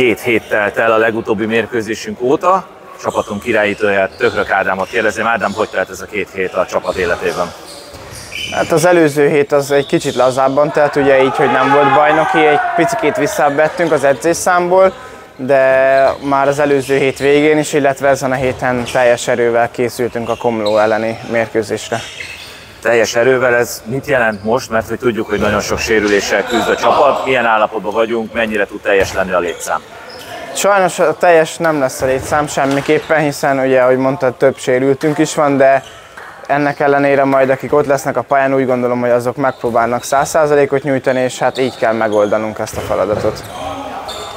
Két hét telt el a legutóbbi mérkőzésünk óta. Csapatunk irányítóját Tökrök Ádámot kérdezem. Ádám, hogy telt ez a két hét a csapat életében? Hát az előző hét az egy kicsit lazábban telt, ugye így, hogy nem volt bajnoki, egy picit visszavettünk az edzésszámból, de már az előző hét végén is, illetve ezen a héten teljes erővel készültünk a Komló elleni mérkőzésre. Teljes erővel ez mit jelent most, mert hogy tudjuk, hogy nagyon sok sérüléssel küzd a csapat, milyen állapotban vagyunk, mennyire tud teljes lenni a létszám? Sajnos a teljes nem lesz a létszám semmiképpen, hiszen ugye, ahogy mondtad, több sérültünk is van, de ennek ellenére majd akik ott lesznek a pályán, úgy gondolom, hogy azok megpróbálnak 100%-ot nyújtani, és hát így kell megoldanunk ezt a feladatot.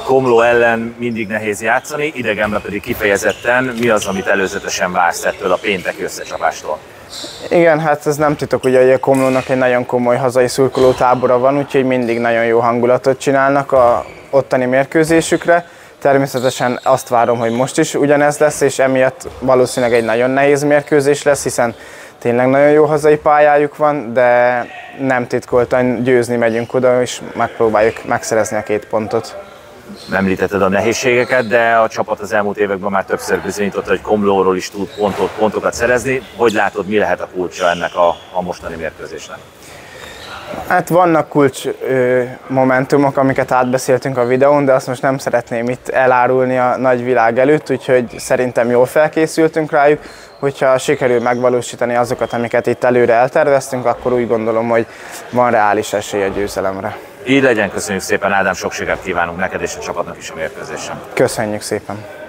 Komló ellen mindig nehéz játszani, idegenben pedig kifejezetten mi az, amit előzetesen vársz ettől a pénteki összecsapástól? Igen, hát ez nem titok, ugye, a Komlónak egy nagyon komoly hazai szurkoló tábora van, úgyhogy mindig nagyon jó hangulatot csinálnak a ottani mérkőzésükre. Természetesen azt várom, hogy most is ugyanez lesz, és emiatt valószínűleg egy nagyon nehéz mérkőzés lesz, hiszen tényleg nagyon jó hazai pályájuk van, de nem titkoltan győzni megyünk oda, és megpróbáljuk megszerezni a két pontot. Említetted a nehézségeket, de a csapat az elmúlt években már többször bizonyította, hogy Komlóról is tud pontot, pontokat szerezni. Hogy látod, mi lehet a kulcsa ennek a, a mostani mérkőzésnek? Hát vannak kulcs ö, momentumok, amiket átbeszéltünk a videón, de azt most nem szeretném itt elárulni a nagy világ előtt, úgyhogy szerintem jól felkészültünk rájuk. Hogyha sikerül megvalósítani azokat, amiket itt előre elterveztünk, akkor úgy gondolom, hogy van reális esély a győzelemre. Így legyen, köszönjük szépen Ádám, sok sikert kívánunk neked és a csapatnak is a mérkőzésen. Köszönjük szépen!